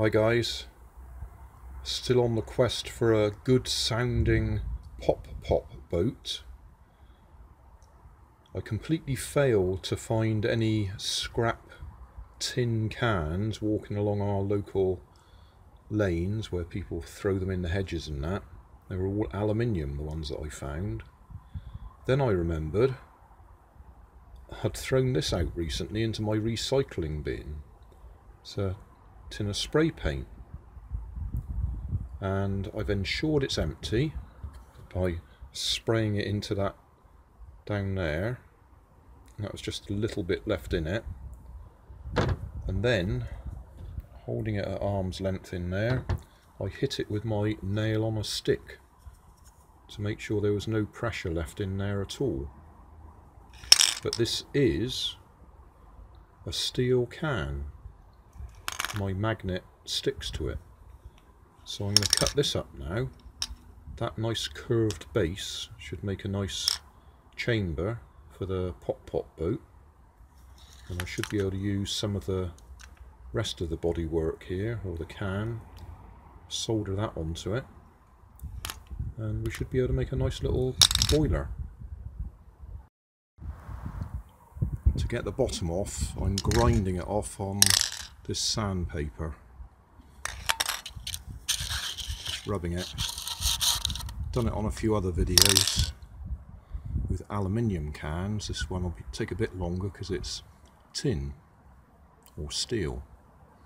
Hi guys, still on the quest for a good sounding pop pop boat. I completely failed to find any scrap tin cans walking along our local lanes where people throw them in the hedges and that. They were all aluminium, the ones that I found. Then I remembered I'd thrown this out recently into my recycling bin. It's a tin of spray paint. And I've ensured it's empty by spraying it into that down there. That was just a little bit left in it. And then, holding it at arm's length in there, I hit it with my nail on a stick to make sure there was no pressure left in there at all. But this is a steel can my magnet sticks to it. So I'm going to cut this up now. That nice curved base should make a nice chamber for the pop pop boat. And I should be able to use some of the rest of the body work here, or the can, solder that onto it. And we should be able to make a nice little boiler. To get the bottom off, I'm grinding it off on this sandpaper. Just rubbing it. Done it on a few other videos with aluminium cans. This one will be, take a bit longer because it's tin or steel.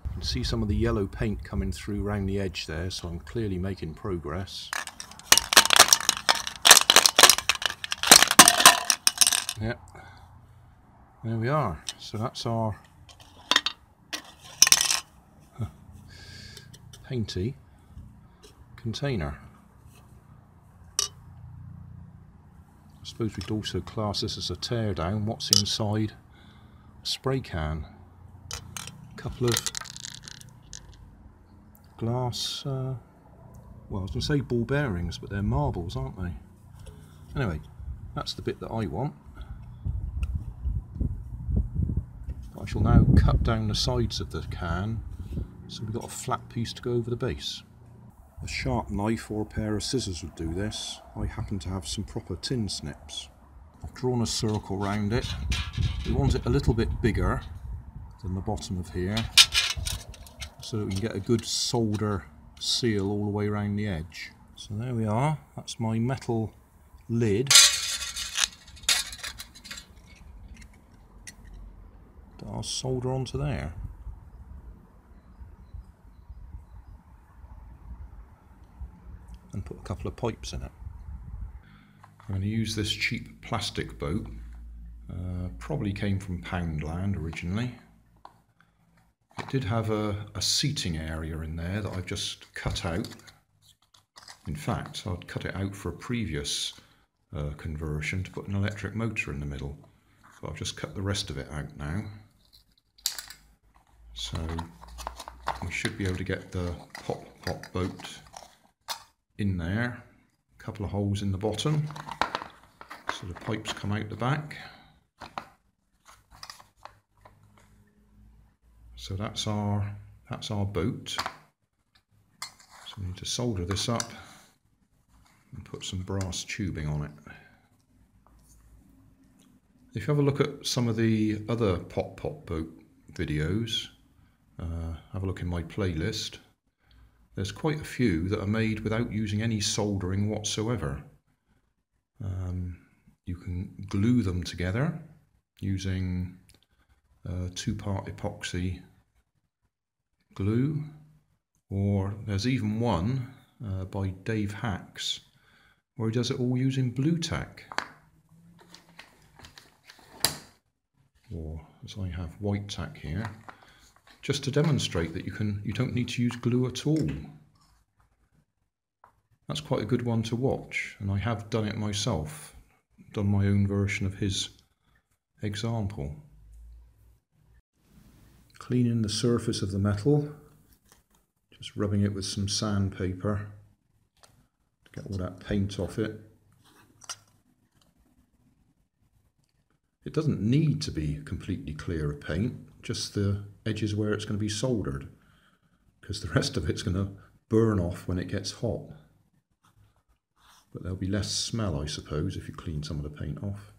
You can see some of the yellow paint coming through around the edge there, so I'm clearly making progress. Yep, there we are. So that's our painty container. I suppose we could also class this as a teardown. What's inside a spray can? A couple of glass, uh, well I was going to say ball bearings, but they're marbles, aren't they? Anyway, that's the bit that I want. I shall now cut down the sides of the can so we've got a flat piece to go over the base. A sharp knife or a pair of scissors would do this. I happen to have some proper tin snips. I've drawn a circle round it. We want it a little bit bigger than the bottom of here so that we can get a good solder seal all the way around the edge. So there we are, that's my metal lid. That I'll solder onto there. And put a couple of pipes in it. I'm going to use this cheap plastic boat. Uh, probably came from Poundland originally. It did have a, a seating area in there that I've just cut out. In fact, I'd cut it out for a previous uh, conversion to put an electric motor in the middle. But I've just cut the rest of it out now. So we should be able to get the pop pop boat in there, a couple of holes in the bottom, so the pipes come out the back. So that's our that's our boat. So we need to solder this up and put some brass tubing on it. If you have a look at some of the other pop pop boat videos, uh, have a look in my playlist. There's quite a few that are made without using any soldering whatsoever. Um, you can glue them together using uh, two-part epoxy glue or there's even one uh, by Dave Hacks where he does it all using Blu Tack or as I have white tack here just to demonstrate that you can you don't need to use glue at all. That's quite a good one to watch and I have done it myself, done my own version of his example. Cleaning the surface of the metal, just rubbing it with some sandpaper to get all that paint off it. It doesn't need to be completely clear of paint, just the edges where it's going to be soldered. because the rest of it's going to burn off when it gets hot. But there'll be less smell, I suppose, if you clean some of the paint off.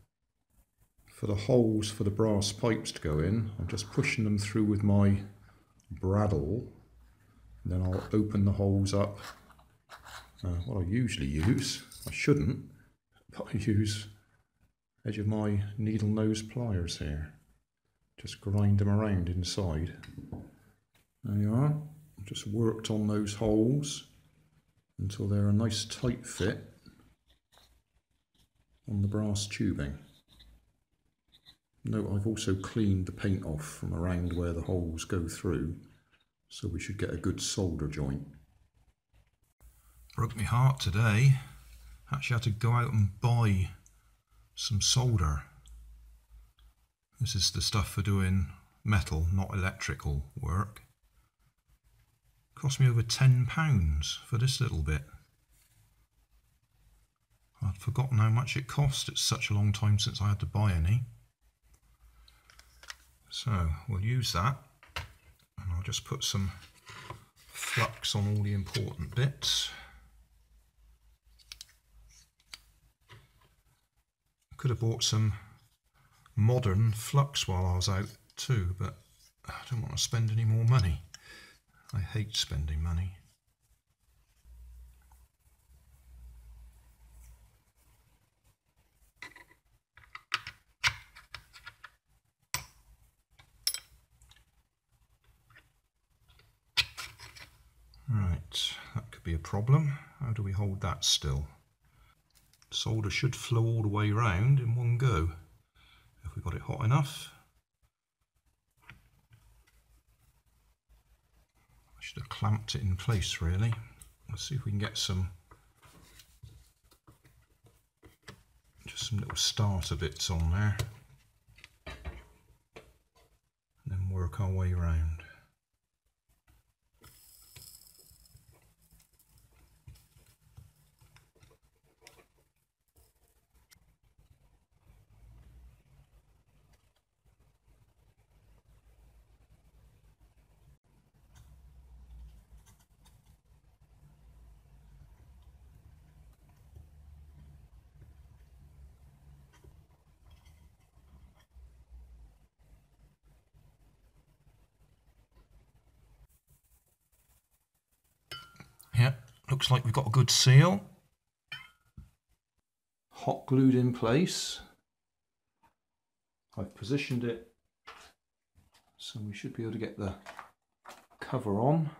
For the holes for the brass pipes to go in, I'm just pushing them through with my bradawl. And then I'll open the holes up. Uh, what I usually use, I shouldn't, but I use edge of my needle nose pliers here. Just grind them around inside. There you are. Just worked on those holes until they're a nice tight fit on the brass tubing. Note I've also cleaned the paint off from around where the holes go through so we should get a good solder joint. Broke my heart today. Actually had to go out and buy some solder. This is the stuff for doing metal, not electrical work. Cost me over £10 for this little bit. I'd forgotten how much it cost. It's such a long time since I had to buy any. So we'll use that and I'll just put some flux on all the important bits. Could have bought some modern flux while I was out too, but I don't want to spend any more money. I hate spending money. Right, that could be a problem. How do we hold that still? Solder should flow all the way around in one go if we got it hot enough. I should have clamped it in place really. Let's see if we can get some just some little starter bits on there. And then work our way around. Looks like we've got a good seal. Hot glued in place. I've positioned it so we should be able to get the cover on.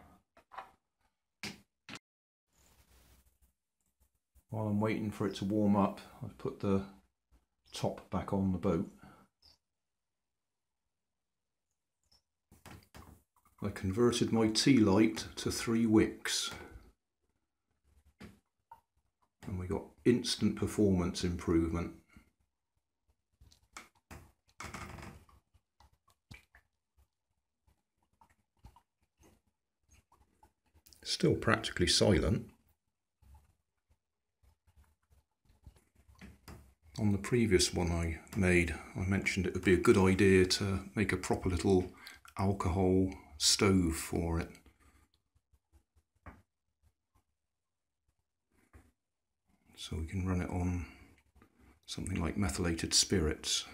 While I'm waiting for it to warm up, I've put the top back on the boat. I converted my tea light to three wicks and we got instant performance improvement. Still practically silent. On the previous one I made, I mentioned it would be a good idea to make a proper little alcohol stove for it. So we can run it on something like methylated spirits.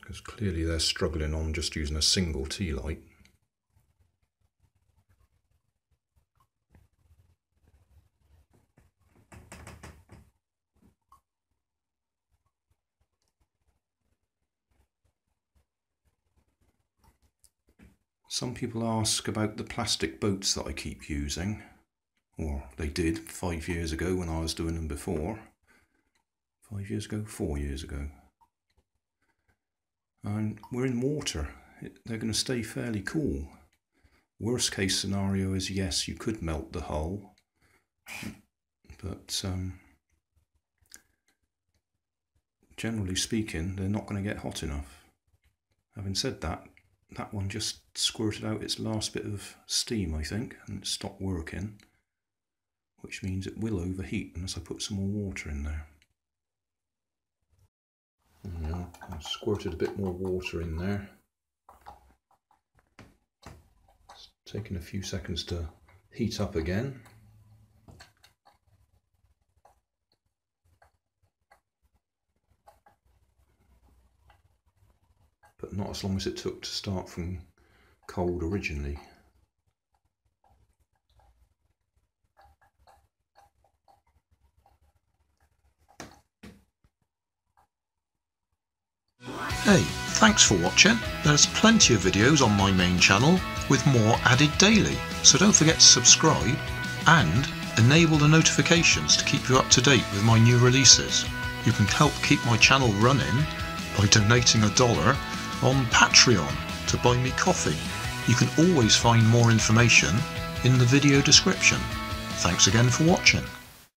because clearly they're struggling on just using a single tea light. Some people ask about the plastic boats that I keep using, or they did five years ago when I was doing them before. Five years ago, four years ago. And we're in water, they're going to stay fairly cool. Worst case scenario is yes, you could melt the hull, but um, generally speaking, they're not going to get hot enough. Having said that, that one just squirted out its last bit of steam, I think, and it stopped working, which means it will overheat unless I put some more water in there. Yeah, I've squirted a bit more water in there. It's taking a few seconds to heat up again. But not as long as it took to start from cold originally. Hey, thanks for watching. There's plenty of videos on my main channel with more added daily, so don't forget to subscribe and enable the notifications to keep you up to date with my new releases. You can help keep my channel running by donating a dollar on Patreon to buy me coffee. You can always find more information in the video description. Thanks again for watching.